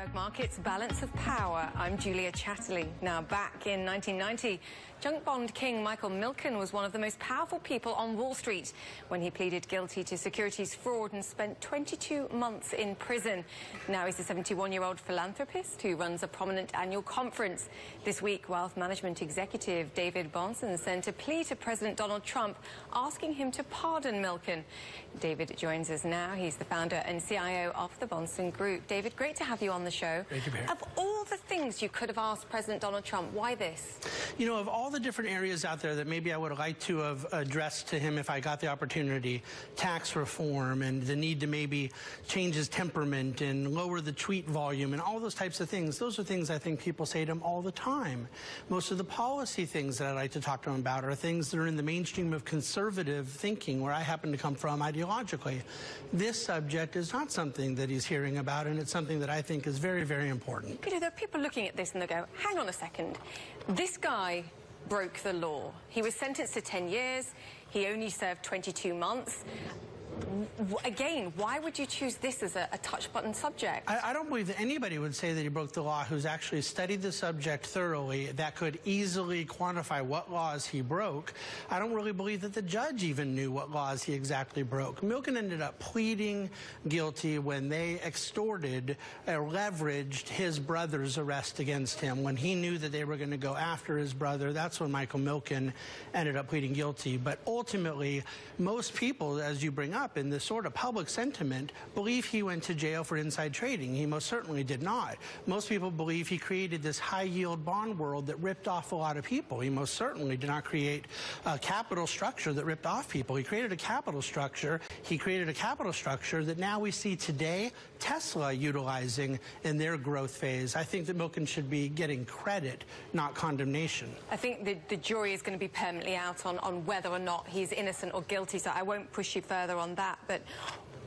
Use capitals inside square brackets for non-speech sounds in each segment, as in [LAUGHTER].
Bloomberg Markets Balance of Power. I'm Julia Chatterley. Now, back in 1990, junk bond king Michael Milken was one of the most powerful people on Wall Street when he pleaded guilty to securities fraud and spent 22 months in prison. Now he's a 71-year-old philanthropist who runs a prominent annual conference. This week, wealth management executive David Bahnsen sent a plea to President Donald Trump asking him to pardon Milken. David joins us now. He's the founder and CIO of the Bahnsen Group. David, great to have you on the show. Great to be here. Of all the things you could have asked President Donald Trump, why this? You know, of all the different areas out there that maybe I would have liked to have addressed to him if I got the opportunity, tax reform and the need to maybe change his temperament and lower the tweet volume and all those types of things, those are things I think people say to him all the time. Most of the policy things that I like to talk to him about are things that are in the mainstream of conservative thinking, where I happen to come from ideologically. This subject is not something that he's hearing about, and it's something that I think is very, very important. You know, there are people looking at this and they go, hang on a second. This guy broke the law. He was sentenced to 10 years. He only served 22 months again, why would you choose this as a, a touch button subject? I, I, don't believe that anybody would say that he broke the law who's actually studied the subject thoroughly that could easily quantify what laws he broke. I don't really believe that the judge even knew what laws he exactly broke. Milken ended up pleading guilty when they extorted or leveraged his brother's arrest against him. When he knew that they were going to go after his brother, that's when Michael Milken ended up pleading guilty. But ultimately, most people, as you bring up, up in the sort of public sentiment believe he went to jail for inside trading. He most certainly did not. Most people believe he created this high yield bond world that ripped off a lot of people. He most certainly did not create a capital structure that ripped off people. He created a capital structure. He created a capital structure that now we see today Tesla utilizing in their growth phase. I think that Milken should be getting credit, not condemnation. I think the, the jury is going to be permanently out on, on whether or not he's innocent or guilty, so I won't push you further on that. But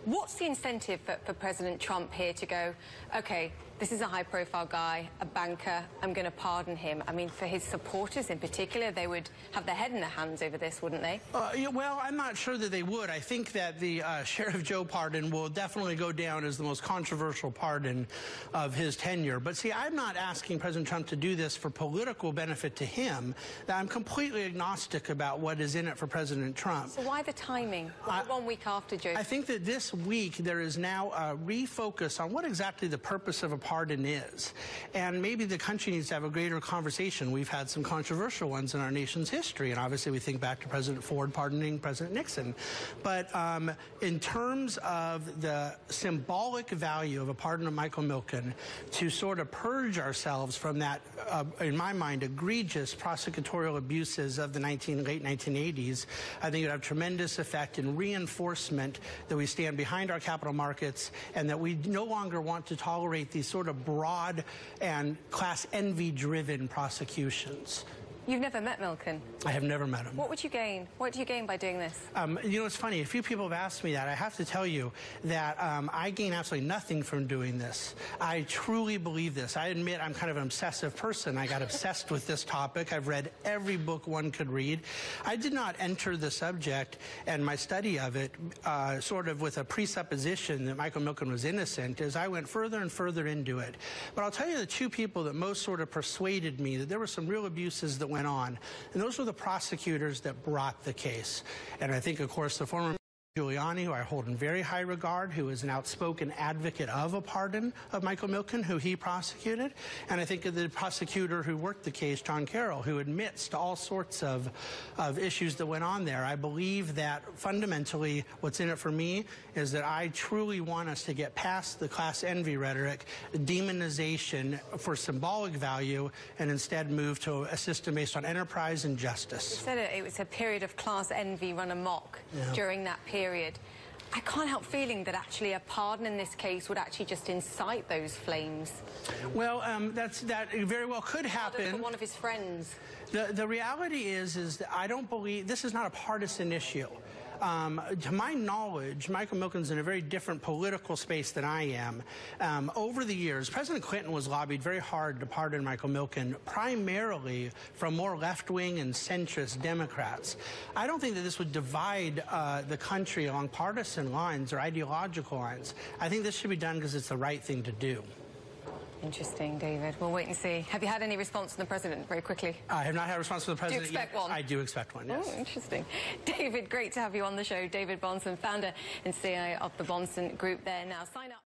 what's the incentive for, for President Trump here to go, okay, this is a high profile guy, a banker. I'm going to pardon him. I mean, for his supporters in particular, they would have their head in their hands over this, wouldn't they? Uh, yeah, well, I'm not sure that they would. I think that the uh, Sheriff Joe pardon will definitely go down as the most controversial pardon of his tenure. But see, I'm not asking President Trump to do this for political benefit to him. I'm completely agnostic about what is in it for President Trump. So why the timing? Why I, one week after, Joe? I think that this week there is now a refocus on what exactly the purpose of a pardon is. And maybe the country needs to have a greater conversation. We've had some controversial ones in our nation's history, and obviously we think back to President Ford pardoning President Nixon. But um, in terms of the symbolic value of a pardon of Michael Milken, to sort of purge ourselves from that, uh, in my mind, egregious prosecutorial abuses of the 19, late 1980s, I think it would have tremendous effect in reinforcement that we stand behind our capital markets and that we no longer want to tolerate these sort of broad and class envy driven prosecutions. You've never met Milken? I have never met him. What would you gain? What do you gain by doing this? Um, you know, it's funny. A few people have asked me that. I have to tell you that um, I gain absolutely nothing from doing this. I truly believe this. I admit I'm kind of an obsessive person. I got [LAUGHS] obsessed with this topic. I've read every book one could read. I did not enter the subject and my study of it uh, sort of with a presupposition that Michael Milken was innocent as I went further and further into it. But I'll tell you the two people that most sort of persuaded me that there were some real abuses that went on. And those were the prosecutors that brought the case. And I think, of course, the former Giuliani, who I hold in very high regard, who is an outspoken advocate of a pardon of Michael Milken, who he prosecuted. And I think of the prosecutor who worked the case, John Carroll, who admits to all sorts of, of issues that went on there. I believe that fundamentally what's in it for me is that I truly want us to get past the class envy rhetoric, demonization for symbolic value, and instead move to a system based on enterprise and justice. You said it, it was a period of class envy run amok yeah. during that period period. I can't help feeling that actually a pardon in this case would actually just incite those flames. Well, um, that's that very well could happen. One of his friends. The the reality is is that I don't believe this is not a partisan issue. Um, to my knowledge, Michael Milken's in a very different political space than I am. Um, over the years, President Clinton was lobbied very hard to pardon Michael Milken, primarily from more left-wing and centrist Democrats. I don't think that this would divide uh, the country along partisan lines or ideological lines. I think this should be done because it's the right thing to do. Interesting, David. We'll wait and see. Have you had any response from the president very quickly? I have not had a response from the president Do expect yet. one? I do expect one, yes. Oh, interesting. [LAUGHS] David, great to have you on the show. David Bahnsen, founder and CEO of the Bahnsen Group there. Now, sign up.